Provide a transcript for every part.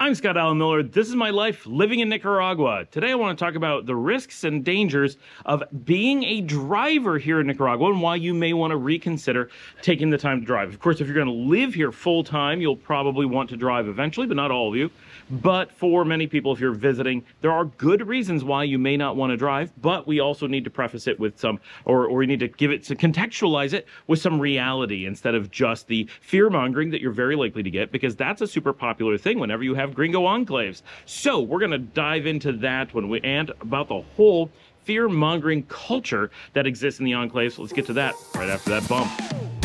I'm Scott Alan Miller. This is my life living in Nicaragua. Today I want to talk about the risks and dangers of being a driver here in Nicaragua and why you may want to reconsider taking the time to drive. Of course, if you're going to live here full time, you'll probably want to drive eventually, but not all of you. But for many people, if you're visiting, there are good reasons why you may not want to drive, but we also need to preface it with some, or, or we need to give it to contextualize it with some reality instead of just the fear mongering that you're very likely to get, because that's a super popular thing whenever you have have gringo enclaves. So we're going to dive into that when we and about the whole fear-mongering culture that exists in the enclaves. Let's get to that right after that bump.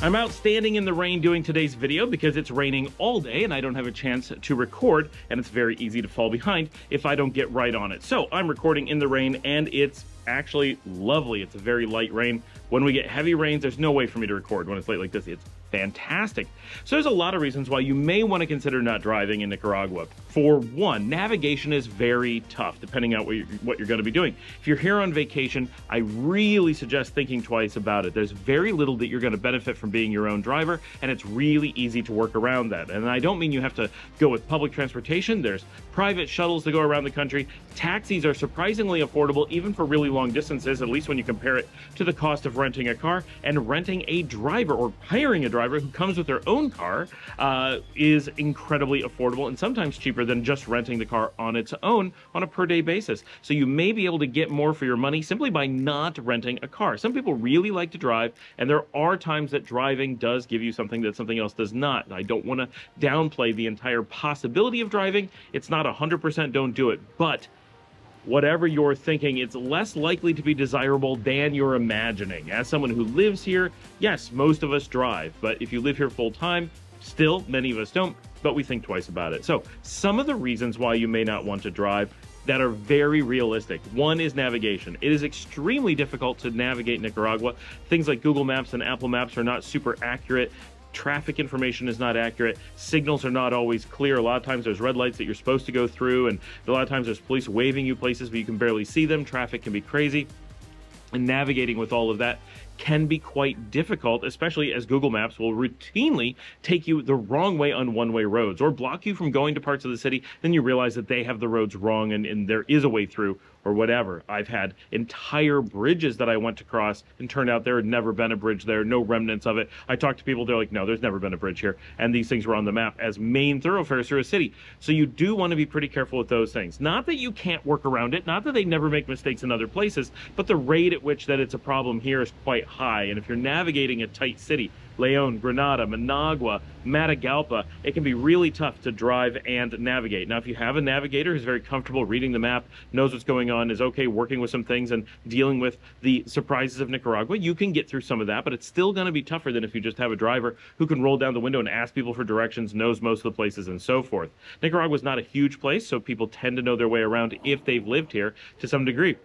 I'm out standing in the rain doing today's video because it's raining all day and I don't have a chance to record and it's very easy to fall behind if I don't get right on it. So I'm recording in the rain and it's actually lovely. It's a very light rain. When we get heavy rains, there's no way for me to record when it's late like this. It's fantastic. So there's a lot of reasons why you may want to consider not driving in Nicaragua. For one, navigation is very tough depending on what you're, what you're going to be doing. If you're here on vacation, I really suggest thinking twice about it. There's very little that you're going to benefit from being your own driver, and it's really easy to work around that. And I don't mean you have to go with public transportation. There's private shuttles to go around the country. Taxis are surprisingly affordable even for really long distances, at least when you compare it to the cost of renting a car and renting a driver or hiring a driver driver who comes with their own car uh, is incredibly affordable and sometimes cheaper than just renting the car on its own on a per day basis. So you may be able to get more for your money simply by not renting a car. Some people really like to drive, and there are times that driving does give you something that something else does not. I don't want to downplay the entire possibility of driving. It's not 100% don't do it, but whatever you're thinking, it's less likely to be desirable than you're imagining. As someone who lives here, yes, most of us drive, but if you live here full time, still, many of us don't, but we think twice about it. So, some of the reasons why you may not want to drive that are very realistic. One is navigation. It is extremely difficult to navigate Nicaragua. Things like Google Maps and Apple Maps are not super accurate traffic information is not accurate. Signals are not always clear. A lot of times there's red lights that you're supposed to go through, and a lot of times there's police waving you places, but you can barely see them. Traffic can be crazy. And navigating with all of that can be quite difficult, especially as Google Maps will routinely take you the wrong way on one way roads or block you from going to parts of the city. Then you realize that they have the roads wrong and, and there is a way through or whatever. I've had entire bridges that I went to cross and turned out there had never been a bridge there, no remnants of it. I talked to people, they're like, no, there's never been a bridge here. And these things were on the map as main thoroughfares through a city. So you do want to be pretty careful with those things. Not that you can't work around it, not that they never make mistakes in other places, but the rate at which that it's a problem here is quite high. And if you're navigating a tight city, Leon, Granada, Managua, Matagalpa, it can be really tough to drive and navigate. Now, if you have a navigator who's very comfortable reading the map, knows what's going on, is okay working with some things and dealing with the surprises of Nicaragua, you can get through some of that, but it's still going to be tougher than if you just have a driver who can roll down the window and ask people for directions, knows most of the places, and so forth. Nicaragua is not a huge place, so people tend to know their way around if they've lived here to some degree.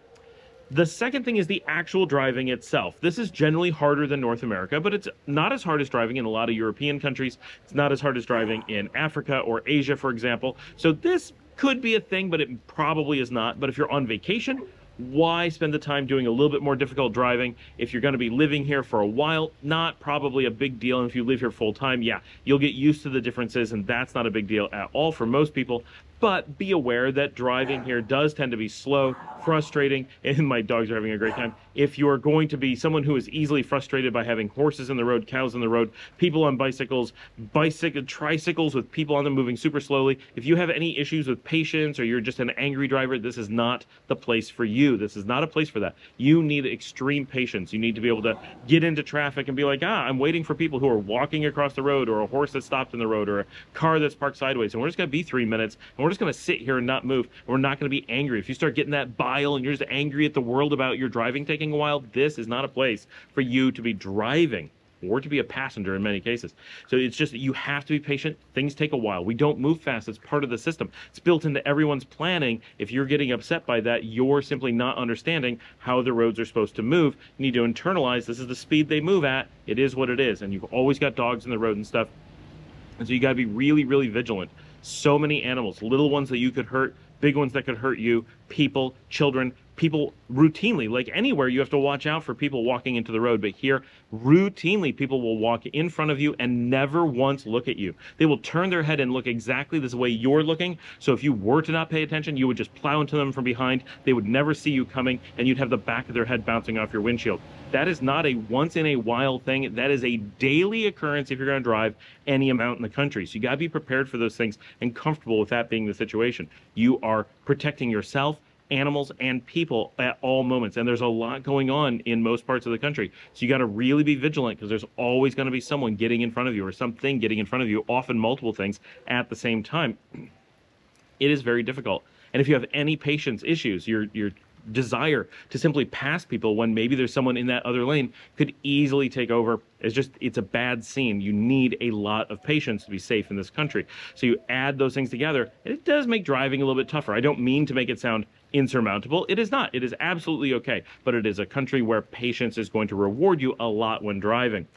The second thing is the actual driving itself. This is generally harder than North America, but it's not as hard as driving in a lot of European countries. It's not as hard as driving in Africa or Asia, for example. So this could be a thing, but it probably is not. But if you're on vacation, why spend the time doing a little bit more difficult driving if you're going to be living here for a while not probably a big deal and if you live here full time yeah you'll get used to the differences and that's not a big deal at all for most people but be aware that driving here does tend to be slow, frustrating, and my dogs are having a great time. If you're going to be someone who is easily frustrated by having horses in the road, cows in the road, people on bicycles, bicycle tricycles with people on them moving super slowly, if you have any issues with patience or you're just an angry driver, this is not the place for you. This is not a place for that. You need extreme patience. You need to be able to get into traffic and be like, ah, I'm waiting for people who are walking across the road or a horse that's stopped in the road or a car that's parked sideways. And we're just going to be three minutes and we're just going to sit here and not move. And We're not going to be angry. If you start getting that bile and you're just angry at the world about your driving taking a while, this is not a place for you to be driving or to be a passenger in many cases. So it's just you have to be patient. Things take a while. We don't move fast. It's part of the system. It's built into everyone's planning. If you're getting upset by that, you're simply not understanding how the roads are supposed to move. You need to internalize this is the speed they move at. It is what it is. And you've always got dogs in the road and stuff. And so you got to be really, really vigilant so many animals, little ones that you could hurt, big ones that could hurt you. People, children, people routinely, like anywhere, you have to watch out for people walking into the road. But here, routinely, people will walk in front of you and never once look at you. They will turn their head and look exactly this way you're looking. So if you were to not pay attention, you would just plow into them from behind. They would never see you coming, and you'd have the back of their head bouncing off your windshield. That is not a once in a while thing. That is a daily occurrence if you're going to drive any amount in the country. So you got to be prepared for those things and comfortable with that being the situation. You are protecting yourself animals and people at all moments. And there's a lot going on in most parts of the country. So you got to really be vigilant because there's always going to be someone getting in front of you or something getting in front of you, often multiple things at the same time. It is very difficult. And if you have any patience issues, you're you're desire to simply pass people when maybe there's someone in that other lane could easily take over. It's just, it's a bad scene. You need a lot of patience to be safe in this country. So you add those things together, and it does make driving a little bit tougher. I don't mean to make it sound insurmountable. It is not. It is absolutely okay. But it is a country where patience is going to reward you a lot when driving.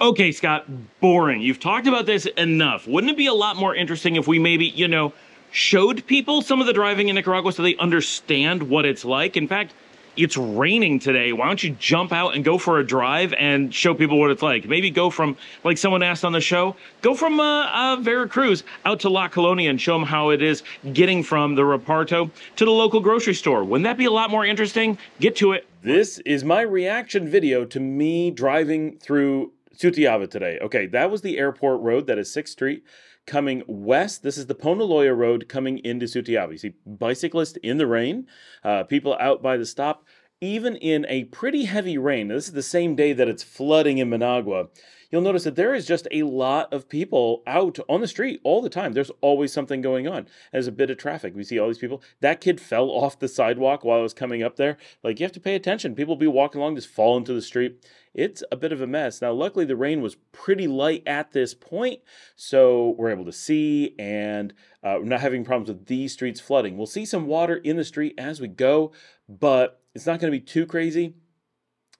Okay, Scott, boring. You've talked about this enough. Wouldn't it be a lot more interesting if we maybe, you know, showed people some of the driving in Nicaragua so they understand what it's like. In fact, it's raining today. Why don't you jump out and go for a drive and show people what it's like? Maybe go from, like someone asked on the show, go from uh, uh, Veracruz out to La Colonia and show them how it is getting from the Reparto to the local grocery store. Wouldn't that be a lot more interesting? Get to it. This is my reaction video to me driving through Sutiava today. Okay, that was the airport road. That is 6th Street coming west. This is the Poneloya Road coming into Sutiava. You see bicyclists in the rain, uh, people out by the stop. Even in a pretty heavy rain, this is the same day that it's flooding in Managua, you'll notice that there is just a lot of people out on the street all the time. There's always something going on. There's a bit of traffic. We see all these people. That kid fell off the sidewalk while I was coming up there. Like, you have to pay attention. People be walking along, just fall into the street it's a bit of a mess. Now, luckily, the rain was pretty light at this point, so we're able to see and uh, we're not having problems with these streets flooding. We'll see some water in the street as we go, but it's not going to be too crazy.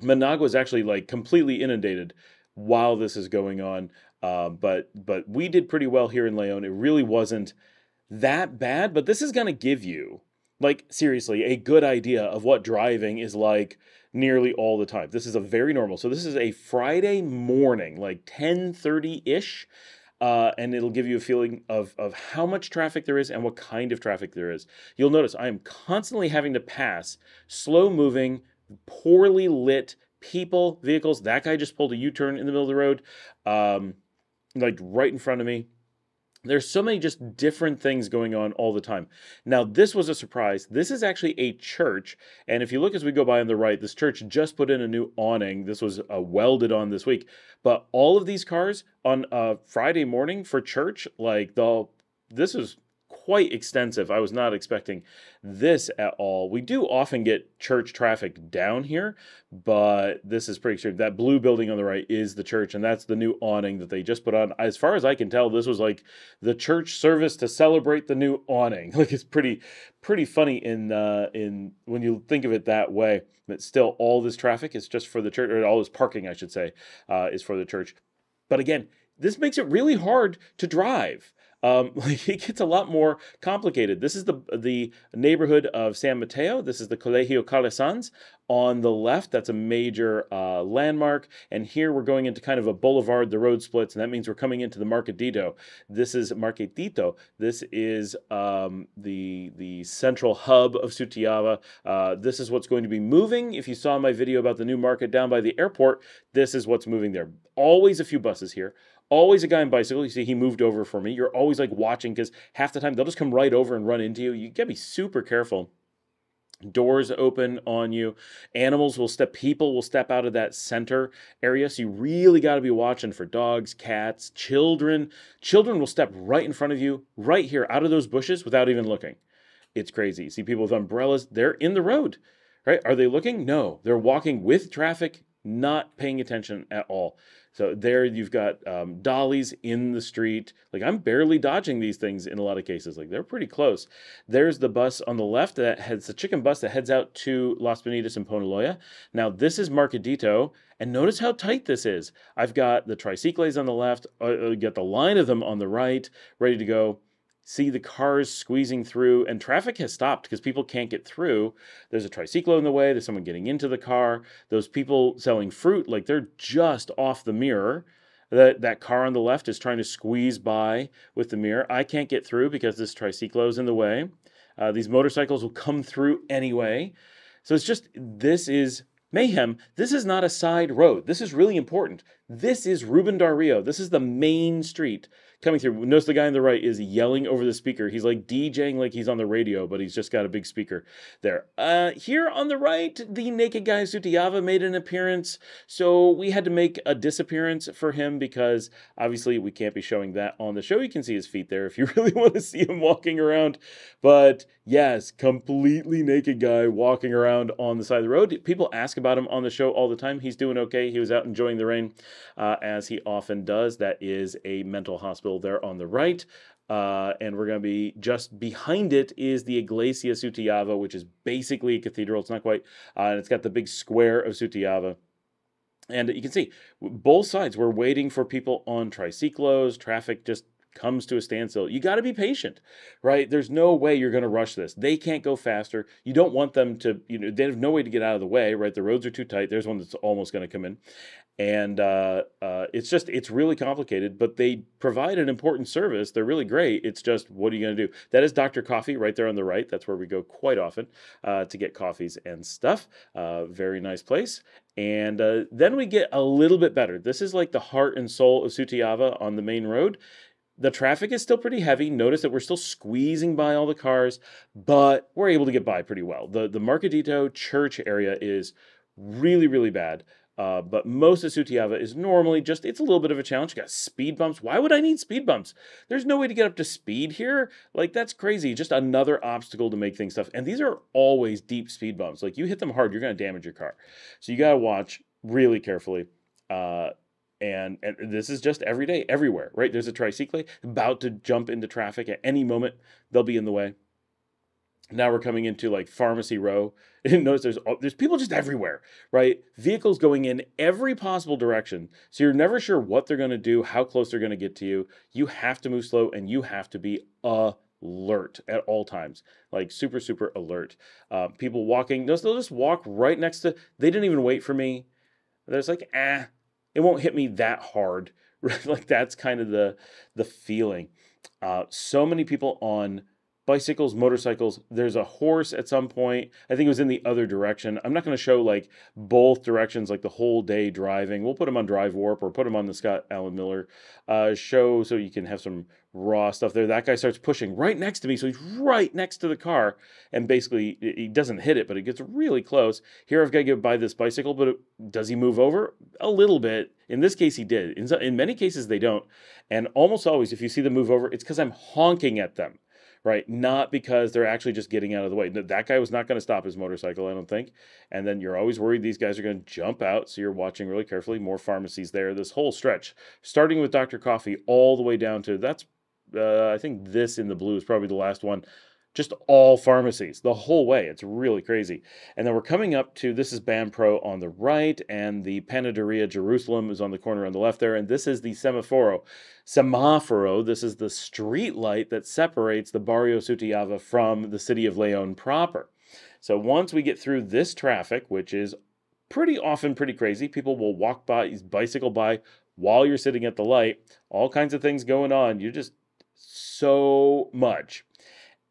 Managua is actually like completely inundated while this is going on, uh, but but we did pretty well here in Leon. It really wasn't that bad, but this is going to give you like seriously a good idea of what driving is like nearly all the time. This is a very normal. So this is a Friday morning, like 10:30-ish. Uh, and it'll give you a feeling of, of how much traffic there is and what kind of traffic there is. You'll notice I am constantly having to pass slow moving, poorly lit people, vehicles. That guy just pulled a U turn in the middle of the road, um, like right in front of me there's so many just different things going on all the time. Now, this was a surprise. This is actually a church. And if you look as we go by on the right, this church just put in a new awning. This was uh, welded on this week. But all of these cars on a Friday morning for church, like the this is quite extensive. I was not expecting this at all. We do often get church traffic down here, but this is pretty extreme. That blue building on the right is the church, and that's the new awning that they just put on. As far as I can tell, this was like the church service to celebrate the new awning. Like it's pretty, pretty funny in uh, in when you think of it that way. But still, all this traffic is just for the church, or all this parking, I should say, uh, is for the church. But again, this makes it really hard to drive um, like it gets a lot more complicated. This is the the neighborhood of San Mateo. This is the Colegio Calasanz on the left. That's a major uh, landmark. And here we're going into kind of a boulevard. The road splits, and that means we're coming into the Mercadito. This is Mercadito. This is um, the the central hub of Sutiava. Uh, this is what's going to be moving. If you saw my video about the new market down by the airport, this is what's moving there. Always a few buses here always a guy on bicycle. You see, he moved over for me. You're always like watching because half the time they'll just come right over and run into you. You gotta be super careful. Doors open on you. Animals will step, people will step out of that center area. So you really got to be watching for dogs, cats, children. Children will step right in front of you, right here, out of those bushes without even looking. It's crazy. See people with umbrellas, they're in the road, right? Are they looking? No, they're walking with traffic, not paying attention at all. So there you've got um, dollies in the street. Like I'm barely dodging these things in a lot of cases. Like they're pretty close. There's the bus on the left that heads the chicken bus that heads out to Las Peñitas and Poneloya. Now this is Mercadito, and notice how tight this is. I've got the tricycles on the left. I uh, get the line of them on the right, ready to go. See the cars squeezing through, and traffic has stopped because people can't get through. There's a tricycle in the way, there's someone getting into the car. Those people selling fruit, like they're just off the mirror. That, that car on the left is trying to squeeze by with the mirror. I can't get through because this tricycle is in the way. Uh, these motorcycles will come through anyway. So it's just, this is mayhem. This is not a side road. This is really important. This is Ruben Dario. This is the main street coming through. Notice the guy on the right is yelling over the speaker. He's like DJing like he's on the radio, but he's just got a big speaker there. Uh, here on the right, the naked guy Sutiava made an appearance. So we had to make a disappearance for him because obviously we can't be showing that on the show. You can see his feet there if you really want to see him walking around. But yes, completely naked guy walking around on the side of the road. People ask about him on the show all the time. He's doing okay. He was out enjoying the rain uh, as he often does. That is a mental hospital there on the right. Uh, and we're going to be just behind it is the Iglesia Sutiava, which is basically a cathedral. It's not quite, uh, and it's got the big square of Sutiava. And you can see both sides. We're waiting for people on triciclos. Traffic just comes to a standstill. You got to be patient, right? There's no way you're going to rush this. They can't go faster. You don't want them to, you know, they have no way to get out of the way, right? The roads are too tight. There's one that's almost going to come in. And uh, uh, it's just, it's really complicated, but they provide an important service. They're really great. It's just, what are you going to do? That is Dr. Coffee right there on the right. That's where we go quite often uh, to get coffees and stuff. Uh, very nice place. And uh, then we get a little bit better. This is like the heart and soul of Sutiava on the main road the traffic is still pretty heavy. Notice that we're still squeezing by all the cars, but we're able to get by pretty well. The the Mercadito church area is really, really bad. Uh, but most of Sutiava is normally just, it's a little bit of a challenge. You got speed bumps. Why would I need speed bumps? There's no way to get up to speed here. Like, that's crazy. Just another obstacle to make things tough. And these are always deep speed bumps. Like, you hit them hard, you're going to damage your car. So you got to watch really carefully. Uh, and, and this is just every day, everywhere, right? There's a tricycle about to jump into traffic at any moment. They'll be in the way. Now we're coming into like pharmacy row. And notice there's there's people just everywhere, right? Vehicles going in every possible direction. So you're never sure what they're going to do, how close they're going to get to you. You have to move slow and you have to be alert at all times, like super super alert. Uh, people walking, they'll just walk right next to. They didn't even wait for me. There's like ah, it won't hit me that hard. like that's kind of the the feeling. Uh, so many people on bicycles, motorcycles. There's a horse at some point. I think it was in the other direction. I'm not going to show like both directions, like the whole day driving. We'll put them on Drive Warp or put them on the Scott Alan Miller uh, show so you can have some raw stuff there. That guy starts pushing right next to me, so he's right next to the car, and basically he doesn't hit it, but it gets really close. Here I've got to get by this bicycle, but it, does he move over a little bit? In this case, he did. In, in many cases, they don't, and almost always, if you see them move over, it's because I'm honking at them right? Not because they're actually just getting out of the way. That guy was not going to stop his motorcycle, I don't think. And then you're always worried these guys are going to jump out. So you're watching really carefully. More pharmacies there. This whole stretch, starting with Dr. Coffee all the way down to that's, uh, I think this in the blue is probably the last one just all pharmacies the whole way. It's really crazy. And then we're coming up to this is Banpro on the right, and the Panaderia Jerusalem is on the corner on the left there. And this is the Semaforo. Semaforo, this is the street light that separates the Barrio Sutiava from the city of Leon proper. So once we get through this traffic, which is pretty often pretty crazy, people will walk by, bicycle by while you're sitting at the light, all kinds of things going on. You're just so much.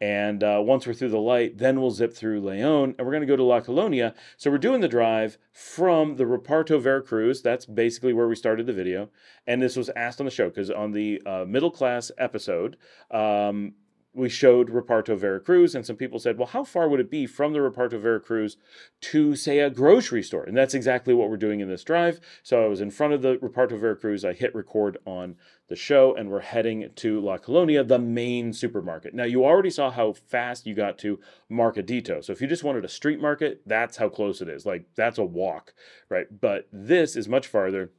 And uh, once we're through the light, then we'll zip through Leon and we're going to go to La Colonia. So we're doing the drive from the Reparto Veracruz. That's basically where we started the video. And this was asked on the show because on the uh, middle class episode, um, we showed Reparto Veracruz, and some people said, well, how far would it be from the Reparto Veracruz to, say, a grocery store? And that's exactly what we're doing in this drive. So I was in front of the Reparto Veracruz, I hit record on the show, and we're heading to La Colonia, the main supermarket. Now, you already saw how fast you got to Mercadito. So if you just wanted a street market, that's how close it is. Like, that's a walk, right? But this is much farther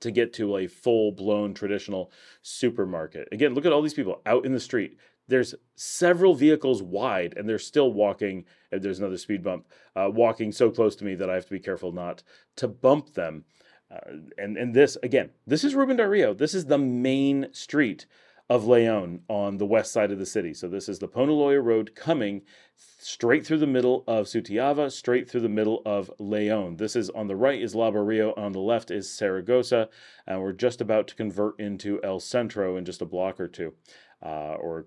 to get to a full blown traditional supermarket. Again, look at all these people out in the street. There's several vehicles wide, and they're still walking. If there's another speed bump, uh, walking so close to me that I have to be careful not to bump them. Uh, and and this again, this is Ruben Dario. This is the main street of Leon on the west side of the city. So this is the Poneloya Road coming straight through the middle of Sutiava, straight through the middle of Leon. This is on the right is La Barrio, on the left is Zaragoza, and we're just about to convert into El Centro in just a block or two, uh, or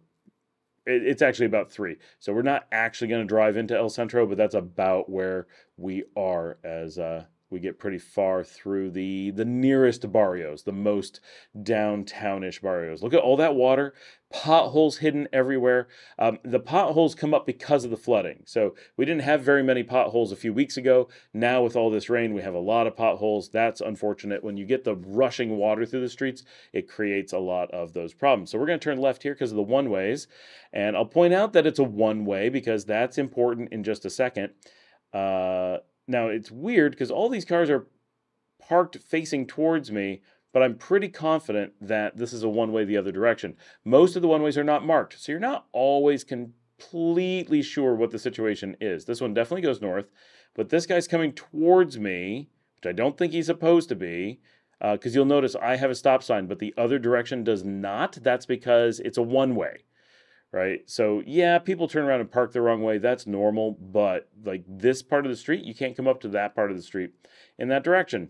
it's actually about three. So we're not actually going to drive into El Centro, but that's about where we are as uh, we get pretty far through the the nearest barrios, the most downtownish barrios. Look at all that water, potholes hidden everywhere. Um, the potholes come up because of the flooding. So we didn't have very many potholes a few weeks ago. Now with all this rain, we have a lot of potholes. That's unfortunate. When you get the rushing water through the streets, it creates a lot of those problems. So we're going to turn left here because of the one ways, and I'll point out that it's a one way because that's important in just a second. Uh, now it's weird because all these cars are parked facing towards me, but I'm pretty confident that this is a one way the other direction. Most of the one ways are not marked, so you're not always completely sure what the situation is. This one definitely goes north, but this guy's coming towards me, which I don't think he's supposed to be. Because uh, you'll notice I have a stop sign, but the other direction does not. That's because it's a one way right? So yeah, people turn around and park the wrong way. That's normal, but like this part of the street, you can't come up to that part of the street in that direction.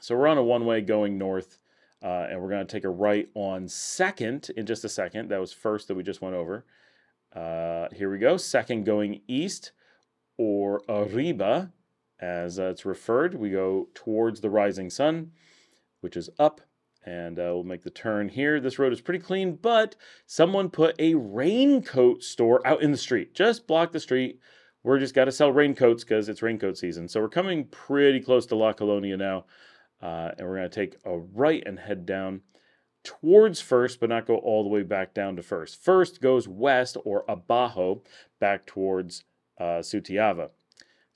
So we're on a one-way going north, uh, and we're going to take a right on second in just a second. That was first that we just went over. Uh, here we go. Second going east, or arriba, as uh, it's referred. We go towards the rising sun, which is up and uh, we'll make the turn here. This road is pretty clean, but someone put a raincoat store out in the street. Just block the street. We're just got to sell raincoats because it's raincoat season. So we're coming pretty close to La Colonia now. Uh, and we're going to take a right and head down towards first, but not go all the way back down to first. First goes west or abajo back towards uh, Sutiava.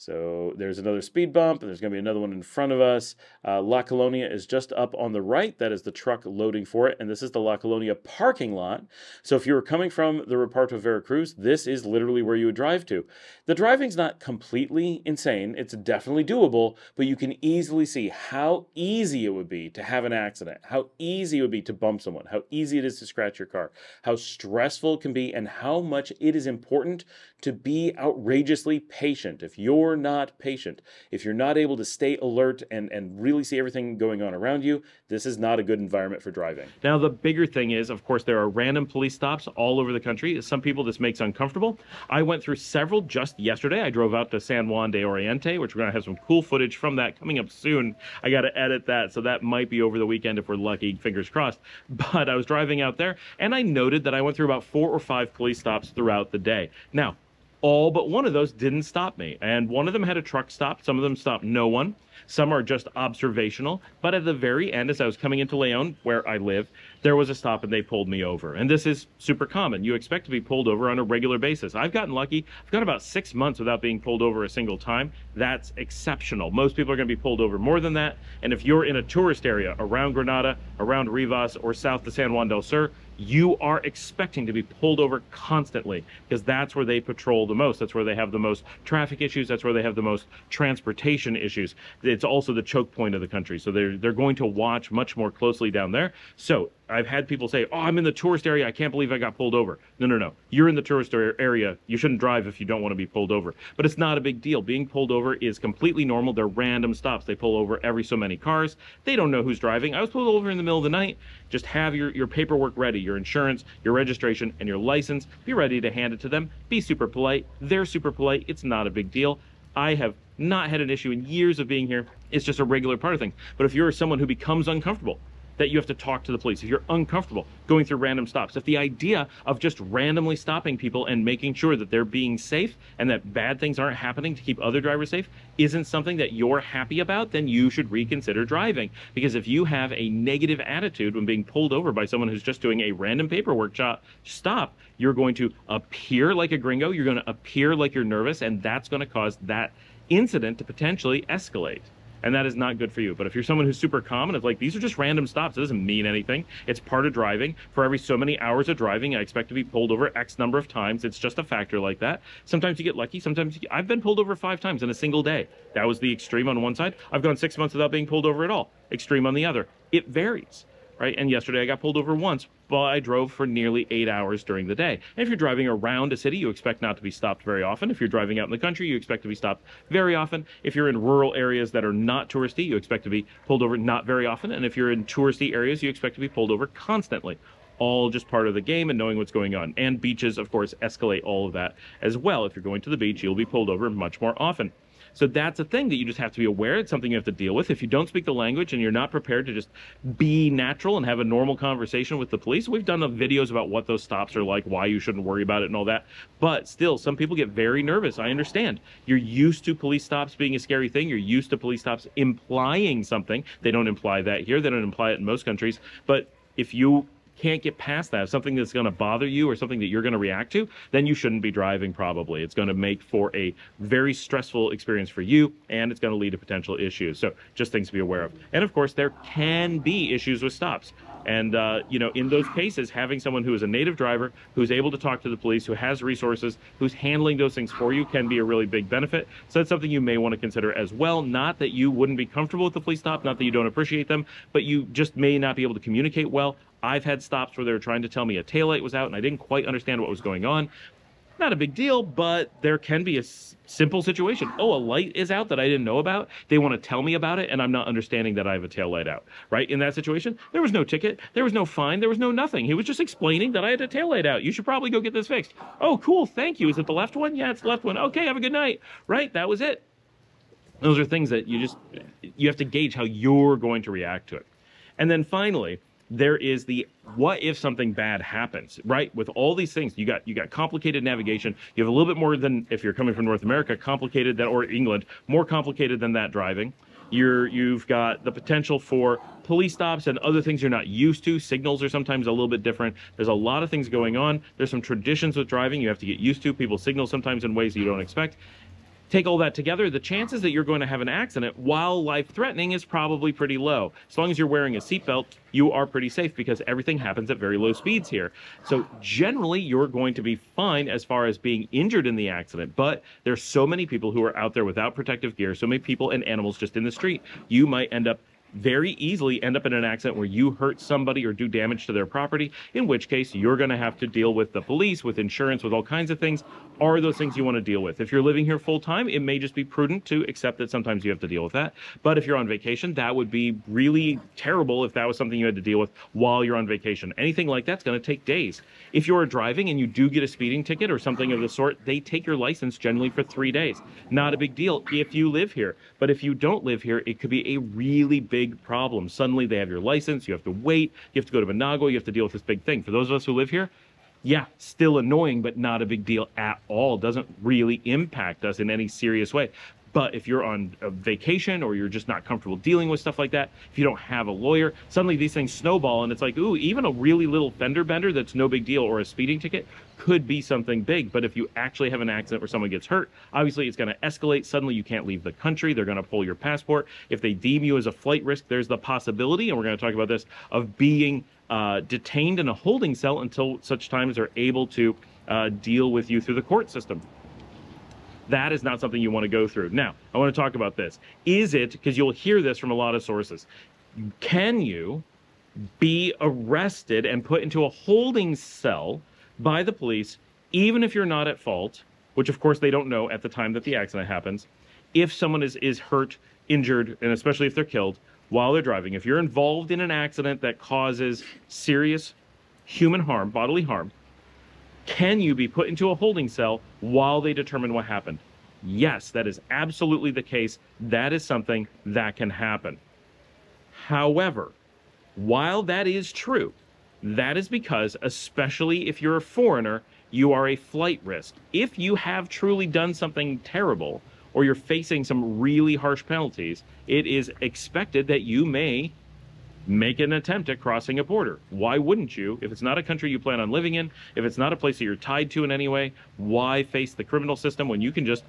So there's another speed bump, there's going to be another one in front of us. Uh, La Colonia is just up on the right. That is the truck loading for it, and this is the La Colonia parking lot. So if you were coming from the Reparto Veracruz, this is literally where you would drive to. The driving's not completely insane. It's definitely doable, but you can easily see how easy it would be to have an accident, how easy it would be to bump someone, how easy it is to scratch your car, how stressful it can be, and how much it is important to be outrageously patient. If you're you're not patient, if you're not able to stay alert and, and really see everything going on around you, this is not a good environment for driving. Now, the bigger thing is, of course, there are random police stops all over the country. Some people this makes uncomfortable. I went through several just yesterday. I drove out to San Juan de Oriente, which we're going to have some cool footage from that coming up soon. I got to edit that, so that might be over the weekend if we're lucky, fingers crossed. But I was driving out there and I noted that I went through about four or five police stops throughout the day. Now, all but one of those didn't stop me. And one of them had a truck stop. Some of them stopped no one. Some are just observational. But at the very end, as I was coming into Leon, where I live, there was a stop and they pulled me over. And this is super common. You expect to be pulled over on a regular basis. I've gotten lucky. I've gone about six months without being pulled over a single time. That's exceptional. Most people are going to be pulled over more than that. And if you're in a tourist area around Granada, around Rivas, or south to San Juan del Sur, you are expecting to be pulled over constantly because that's where they patrol the most. That's where they have the most traffic issues. That's where they have the most transportation issues. It's also the choke point of the country. So they're, they're going to watch much more closely down there. So I've had people say, "Oh, I'm in the tourist area. I can't believe I got pulled over." No, no, no. You're in the tourist area. You shouldn't drive if you don't want to be pulled over. But it's not a big deal. Being pulled over is completely normal. They're random stops. They pull over every so many cars. They don't know who's driving. I was pulled over in the middle of the night. Just have your your paperwork ready, your insurance, your registration, and your license. Be ready to hand it to them. Be super polite. They're super polite. It's not a big deal. I have not had an issue in years of being here. It's just a regular part of things. But if you're someone who becomes uncomfortable, that you have to talk to the police, if you're uncomfortable going through random stops, if the idea of just randomly stopping people and making sure that they're being safe and that bad things aren't happening to keep other drivers safe isn't something that you're happy about, then you should reconsider driving. Because if you have a negative attitude when being pulled over by someone who's just doing a random paperwork stop, you're going to appear like a gringo, you're going to appear like you're nervous, and that's going to cause that incident to potentially escalate and that is not good for you. But if you're someone who's super calm and it's like these are just random stops, it doesn't mean anything. It's part of driving. For every so many hours of driving, I expect to be pulled over X number of times. It's just a factor like that. Sometimes you get lucky. Sometimes you, I've been pulled over five times in a single day. That was the extreme on one side. I've gone six months without being pulled over at all. Extreme on the other. It varies right? And yesterday I got pulled over once, but I drove for nearly eight hours during the day. And if you're driving around a city, you expect not to be stopped very often. If you're driving out in the country, you expect to be stopped very often. If you're in rural areas that are not touristy, you expect to be pulled over not very often. And if you're in touristy areas, you expect to be pulled over constantly all just part of the game and knowing what's going on. And beaches, of course, escalate all of that as well. If you're going to the beach, you'll be pulled over much more often. So that's a thing that you just have to be aware. It's something you have to deal with. If you don't speak the language and you're not prepared to just be natural and have a normal conversation with the police, we've done videos about what those stops are like, why you shouldn't worry about it and all that. But still, some people get very nervous. I understand. You're used to police stops being a scary thing. You're used to police stops implying something. They don't imply that here. They don't imply it in most countries. But if you can't get past that, something that's going to bother you or something that you're going to react to, then you shouldn't be driving probably. It's going to make for a very stressful experience for you and it's going to lead to potential issues. So just things to be aware of. And of course, there can be issues with stops. And, uh, you know, in those cases, having someone who is a native driver, who's able to talk to the police, who has resources, who's handling those things for you can be a really big benefit. So that's something you may want to consider as well. Not that you wouldn't be comfortable with the police stop, not that you don't appreciate them, but you just may not be able to communicate well. I've had stops where they were trying to tell me a taillight was out and I didn't quite understand what was going on. Not a big deal, but there can be a simple situation. Oh, a light is out that I didn't know about. They want to tell me about it, and I'm not understanding that I have a tail light out. Right? In that situation, there was no ticket, there was no fine, there was no nothing. He was just explaining that I had a tail light out. You should probably go get this fixed. Oh, cool. Thank you. Is it the left one? Yeah, it's the left one. Okay, have a good night. Right? That was it. Those are things that you just you have to gauge how you're going to react to it. And then finally, there is the what if something bad happens right? With all these things you got you got complicated navigation. You have a little bit more than if you're coming from north america complicated that or england more complicated than that driving. You're you've got the potential for police stops and other things you're not used to. Signals are sometimes a little bit different. There's a lot of things going on. There's some traditions with driving you have to get used to. People signal sometimes in ways you don't expect Take all that together, the chances that you're going to have an accident while life threatening is probably pretty low. As long as you're wearing a seatbelt, you are pretty safe because everything happens at very low speeds here. So generally, you're going to be fine as far as being injured in the accident. But there's so many people who are out there without protective gear, so many people and animals just in the street. You might end up very easily end up in an accident where you hurt somebody or do damage to their property, in which case you're going to have to deal with the police, with insurance, with all kinds of things. Are those things you want to deal with? If you're living here full time, it may just be prudent to accept that sometimes you have to deal with that. But if you're on vacation, that would be really terrible if that was something you had to deal with while you're on vacation. Anything like that's going to take days. If you're driving and you do get a speeding ticket or something of the sort, they take your license generally for three days. Not a big deal if you live here. But if you don't live here, it could be a really big big problem. Suddenly they have your license, you have to wait, you have to go to Managua, you have to deal with this big thing. For those of us who live here, yeah, still annoying, but not a big deal at all. Doesn't really impact us in any serious way. But if you're on a vacation or you're just not comfortable dealing with stuff like that, if you don't have a lawyer, suddenly these things snowball and it's like, ooh, even a really little fender bender that's no big deal or a speeding ticket could be something big. But if you actually have an accident where someone gets hurt, obviously it's going to escalate. Suddenly you can't leave the country. They're going to pull your passport. If they deem you as a flight risk, there's the possibility, and we're going to talk about this, of being uh, detained in a holding cell until such times they're able to uh, deal with you through the court system. That is not something you want to go through. Now, I want to talk about this. Is it, because you'll hear this from a lot of sources, can you be arrested and put into a holding cell by the police, even if you're not at fault, which of course they don't know at the time that the accident happens, if someone is, is hurt, injured, and especially if they're killed while they're driving, if you're involved in an accident that causes serious human harm, bodily harm, can you be put into a holding cell while they determine what happened? Yes, that is absolutely the case. That is something that can happen. However, while that is true, that is because, especially if you're a foreigner, you are a flight risk. If you have truly done something terrible or you're facing some really harsh penalties, it is expected that you may make an attempt at crossing a border. Why wouldn't you? If it's not a country you plan on living in, if it's not a place that you're tied to in any way, why face the criminal system when you can just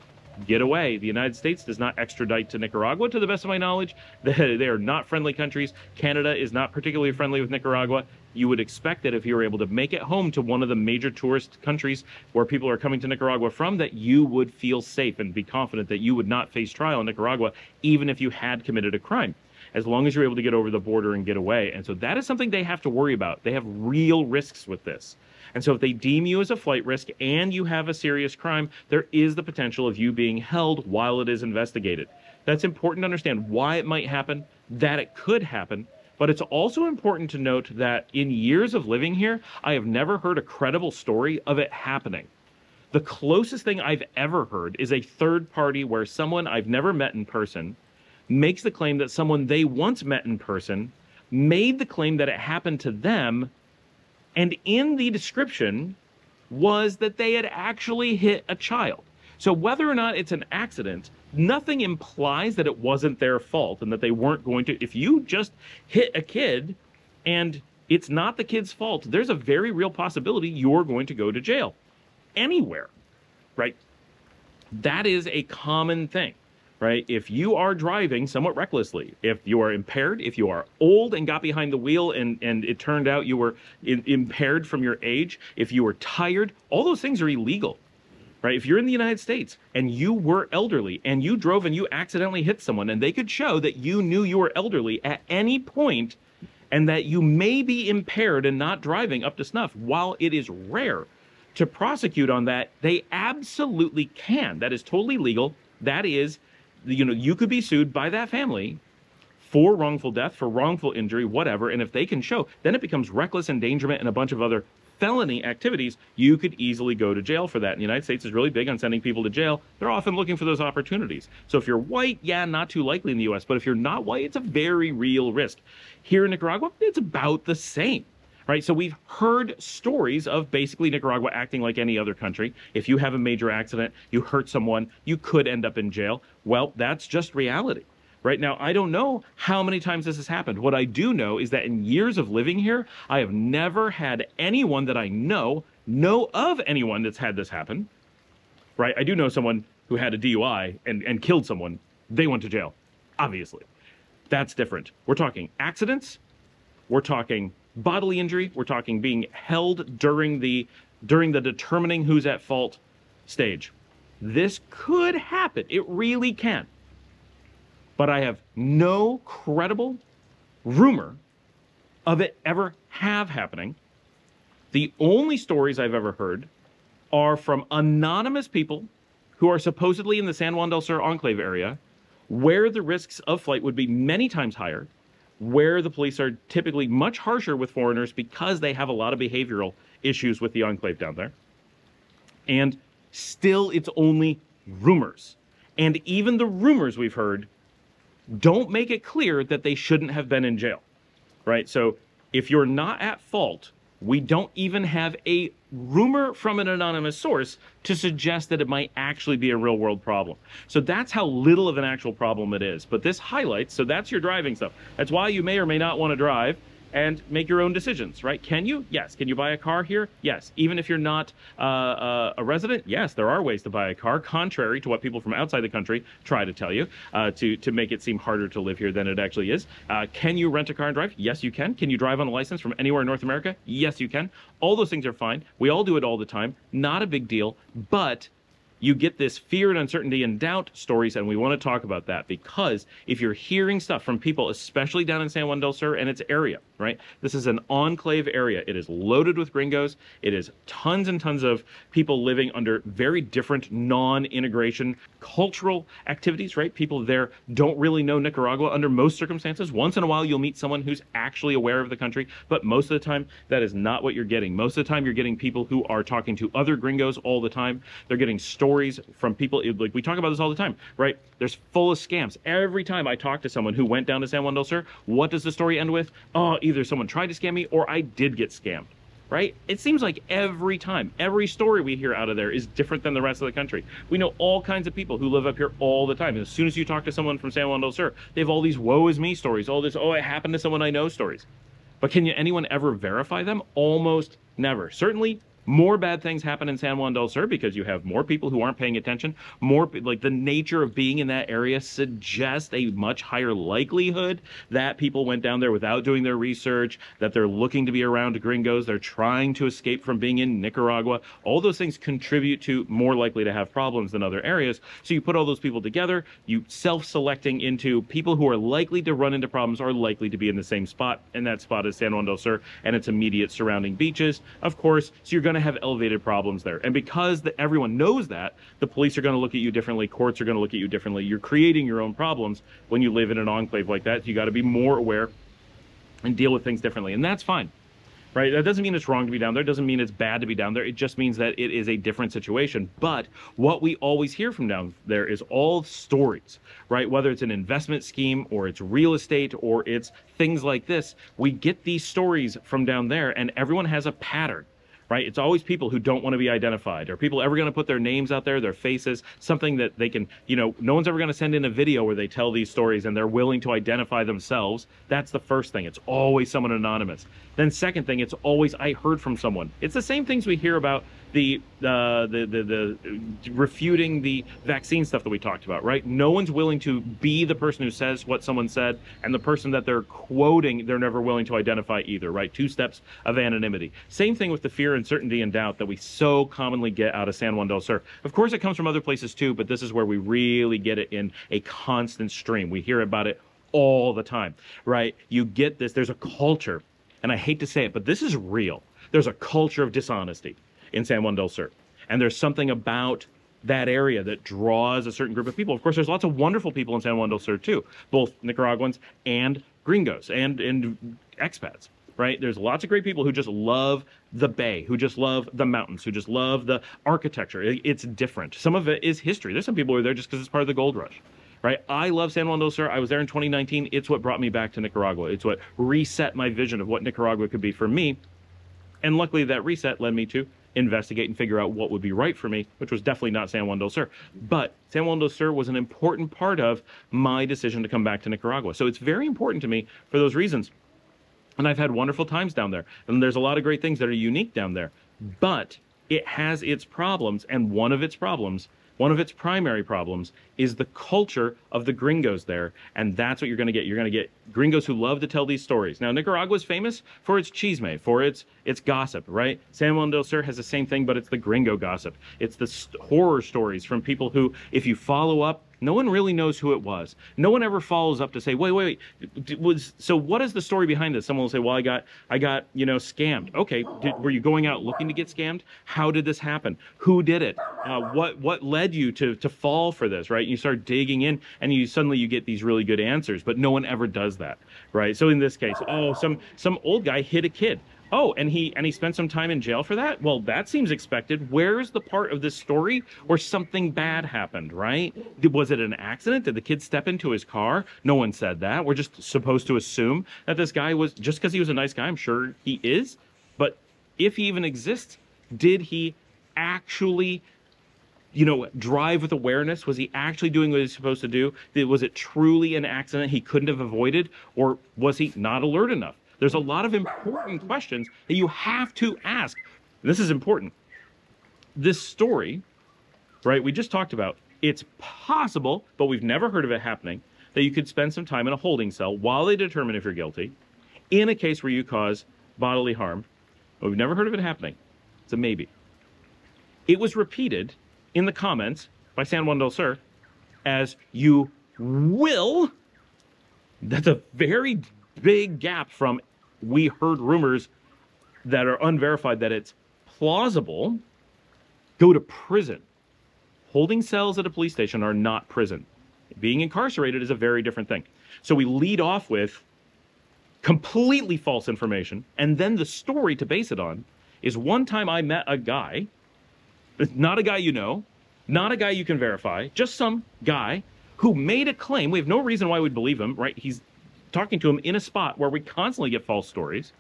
get away? The United States does not extradite to Nicaragua, to the best of my knowledge. They are not friendly countries. Canada is not particularly friendly with Nicaragua. You would expect that if you were able to make it home to one of the major tourist countries where people are coming to Nicaragua from, that you would feel safe and be confident that you would not face trial in Nicaragua, even if you had committed a crime. As long as you're able to get over the border and get away. And so that is something they have to worry about. They have real risks with this. And so if they deem you as a flight risk and you have a serious crime, there is the potential of you being held while it is investigated. That's important to understand why it might happen, that it could happen, but it's also important to note that in years of living here, I have never heard a credible story of it happening. The closest thing I've ever heard is a third party where someone I've never met in person makes the claim that someone they once met in person made the claim that it happened to them, and in the description was that they had actually hit a child. So whether or not it's an accident, nothing implies that it wasn't their fault and that they weren't going to. If you just hit a kid and it's not the kid's fault, there's a very real possibility you're going to go to jail anywhere, right? That is a common thing, right? If you are driving somewhat recklessly, if you are impaired, if you are old and got behind the wheel and, and it turned out you were in, impaired from your age, if you were tired, all those things are illegal right? If you're in the United States and you were elderly and you drove and you accidentally hit someone and they could show that you knew you were elderly at any point and that you may be impaired and not driving up to snuff, while it is rare to prosecute on that, they absolutely can. That is totally legal. That is, you know, you could be sued by that family for wrongful death, for wrongful injury, whatever. And if they can show, then it becomes reckless endangerment and a bunch of other felony activities, you could easily go to jail for that. And the United States is really big on sending people to jail. They're often looking for those opportunities. So if you're white, yeah, not too likely in the US, but if you're not white, it's a very real risk. Here in Nicaragua, it's about the same. Right, so we've heard stories of basically Nicaragua acting like any other country. If you have a major accident, you hurt someone, you could end up in jail. Well, that's just reality. Right now, I don't know how many times this has happened. What I do know is that in years of living here, I have never had anyone that I know know of anyone that's had this happen. Right? I do know someone who had a DUI and, and killed someone. They went to jail, obviously. That's different. We're talking accidents. We're talking bodily injury. We're talking being held during the during the determining who's at fault stage. This could happen. It really can but I have no credible rumor of it ever have happening. The only stories I've ever heard are from anonymous people who are supposedly in the San Juan del Sur enclave area, where the risks of flight would be many times higher, where the police are typically much harsher with foreigners because they have a lot of behavioral issues with the enclave down there. And still, it's only rumors. And even the rumors we've heard don't make it clear that they shouldn't have been in jail, right? So if you're not at fault, we don't even have a rumor from an anonymous source to suggest that it might actually be a real world problem. So that's how little of an actual problem it is. But this highlights, so that's your driving stuff. That's why you may or may not want to drive and make your own decisions, right? Can you? Yes. Can you buy a car here? Yes. Even if you're not uh, uh, a resident, yes, there are ways to buy a car, contrary to what people from outside the country try to tell you uh, to, to make it seem harder to live here than it actually is. Uh, can you rent a car and drive? Yes, you can. Can you drive on a license from anywhere in North America? Yes, you can. All those things are fine. We all do it all the time. Not a big deal, but you get this fear and uncertainty and doubt stories, and we want to talk about that because if you're hearing stuff from people, especially down in San Juan del Sur and its area, right? This is an enclave area. It is loaded with gringos. It is tons and tons of people living under very different non-integration cultural activities, right? People there don't really know Nicaragua under most circumstances. Once in a while, you'll meet someone who's actually aware of the country, but most of the time, that is not what you're getting. Most of the time, you're getting people who are talking to other gringos all the time. They're getting stories from people, like we talk about this all the time, right? There's full of scams. Every time I talk to someone who went down to San Juan del Sur, what does the story end with? Oh, either someone tried to scam me or I did get scammed right? It seems like every time, every story we hear out of there is different than the rest of the country. We know all kinds of people who live up here all the time. And as soon as you talk to someone from San Juan del Sur, they have all these woe is me stories, all this, oh, it happened to someone I know stories. But can you, anyone ever verify them? Almost never. Certainly More bad things happen in San Juan del Sur because you have more people who aren't paying attention. More like the nature of being in that area suggests a much higher likelihood that people went down there without doing their research, that they're looking to be around gringos, they're trying to escape from being in Nicaragua. All those things contribute to more likely to have problems than other areas. So you put all those people together, you self-selecting into people who are likely to run into problems are likely to be in the same spot, and that spot is San Juan del Sur and its immediate surrounding beaches, of course. So you're going to have elevated problems there. And because the, everyone knows that, the police are going to look at you differently, courts are going to look at you differently. You're creating your own problems when you live in an enclave like that. You got to be more aware and deal with things differently. And that's fine right? That doesn't mean it's wrong to be down there. It doesn't mean it's bad to be down there. It just means that it is a different situation. But what we always hear from down there is all stories, right? Whether it's an investment scheme or it's real estate or it's things like this, we get these stories from down there and everyone has a pattern right? It's always people who don't want to be identified. Are people ever going to put their names out there, their faces, something that they can, you know, no one's ever going to send in a video where they tell these stories and they're willing to identify themselves. That's the first thing. It's always someone anonymous. Then second thing, it's always I heard from someone. It's the same things we hear about the, uh, the, the, the refuting the vaccine stuff that we talked about, right? No one's willing to be the person who says what someone said, and the person that they're quoting, they're never willing to identify either, right? Two steps of anonymity. Same thing with the fear, uncertainty, and doubt that we so commonly get out of San Juan del Sur. Of course, it comes from other places too, but this is where we really get it in a constant stream. We hear about it all the time, right? You get this, there's a culture, and I hate to say it, but this is real. There's a culture of dishonesty in San Juan del Sur. And there's something about that area that draws a certain group of people. Of course, there's lots of wonderful people in San Juan del Sur too, both Nicaraguans and gringos and, and expats, right? There's lots of great people who just love the bay, who just love the mountains, who just love the architecture. It's different. Some of it is history. There's some people who are there just because it's part of the gold rush right? I love San Juan del Sur. I was there in 2019. It's what brought me back to Nicaragua. It's what reset my vision of what Nicaragua could be for me. And luckily, that reset led me to investigate and figure out what would be right for me, which was definitely not San Juan del Sur. But San Juan del Sur was an important part of my decision to come back to Nicaragua. So it's very important to me for those reasons. And I've had wonderful times down there. And there's a lot of great things that are unique down there. But it has its problems. And one of its problems one of its primary problems is the culture of the gringos there. And that's what you're going to get. You're going to get gringos who love to tell these stories. Now, Nicaragua is famous for its chisme, for its its gossip, right? San Juan del Sur has the same thing, but it's the gringo gossip. It's the horror stories from people who, if you follow up no one really knows who it was. No one ever follows up to say, wait, wait, wait. Was so? What is the story behind this? Someone will say, well, I got, I got, you know, scammed. Okay, did, were you going out looking to get scammed? How did this happen? Who did it? Uh, what, what led you to to fall for this? Right? You start digging in, and you suddenly you get these really good answers. But no one ever does that, right? So in this case, oh, some some old guy hit a kid. Oh, and he and he spent some time in jail for that? Well, that seems expected. Where's the part of this story where something bad happened, right? Was it an accident? Did the kid step into his car? No one said that. We're just supposed to assume that this guy was just because he was a nice guy, I'm sure he is. But if he even exists, did he actually you know, drive with awareness? Was he actually doing what he's supposed to do? Was it truly an accident he couldn't have avoided? Or was he not alert enough? There's a lot of important questions that you have to ask. This is important. This story, right, we just talked about, it's possible, but we've never heard of it happening, that you could spend some time in a holding cell while they determine if you're guilty in a case where you cause bodily harm. But we've never heard of it happening. It's a maybe. It was repeated in the comments by San Juan del Sur as you will. That's a very big gap from we heard rumors that are unverified that it's plausible, go to prison. Holding cells at a police station are not prison. Being incarcerated is a very different thing. So we lead off with completely false information, and then the story to base it on is one time I met a guy, not a guy you know, not a guy you can verify, just some guy who made a claim. We have no reason why we'd believe him, right? He's talking to him in a spot where we constantly get false stories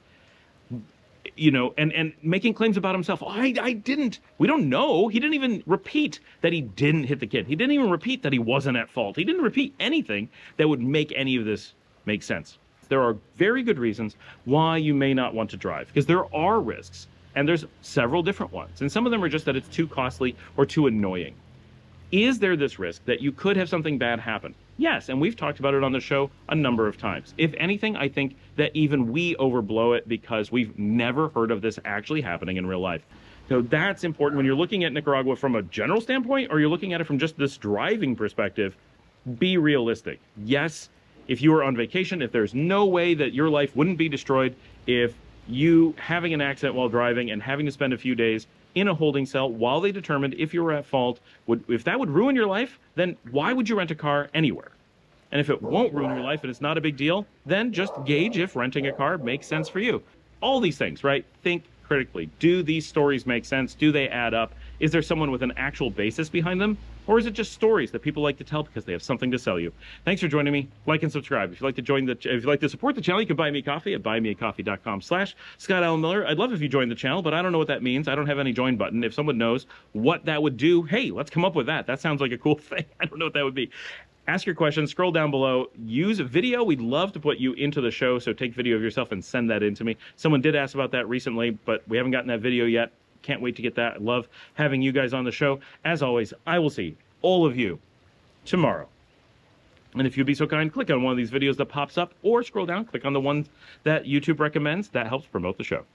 you know, and, and making claims about himself. Oh, I, I didn't. We don't know. He didn't even repeat that he didn't hit the kid. He didn't even repeat that he wasn't at fault. He didn't repeat anything that would make any of this make sense. There are very good reasons why you may not want to drive because there are risks. And there's several different ones. And some of them are just that it's too costly or too annoying. Is there this risk that you could have something bad happen? Yes, and we've talked about it on the show a number of times. If anything, I think that even we overblow it because we've never heard of this actually happening in real life. So that's important when you're looking at Nicaragua from a general standpoint or you're looking at it from just this driving perspective. Be realistic. Yes, if you were on vacation, if there's no way that your life wouldn't be destroyed if you having an accident while driving and having to spend a few days in a holding cell while they determined if you were at fault would if that would ruin your life then why would you rent a car anywhere? And if it won't ruin your life and it's not a big deal then just gauge if renting a car makes sense for you. All these things right? Think critically. Do these stories make sense? Do they add up? Is there someone with an actual basis behind them or is it just stories that people like to tell because they have something to sell you? Thanks for joining me. Like and subscribe. If you'd like to join the, if you'd like to support the channel, you can buy me coffee at buymeacoffee.com slash Scott Alan Miller. I'd love if you joined the channel, but I don't know what that means. I don't have any join button. If someone knows what that would do, hey, let's come up with that. That sounds like a cool thing. I don't know what that would be ask your questions scroll down below use a video we'd love to put you into the show so take video of yourself and send that in to me someone did ask about that recently but we haven't gotten that video yet can't wait to get that I love having you guys on the show as always i will see all of you tomorrow. And if you'd be so kind, click on one of these videos that pops up or scroll down, click on the one that YouTube recommends. That helps promote the show.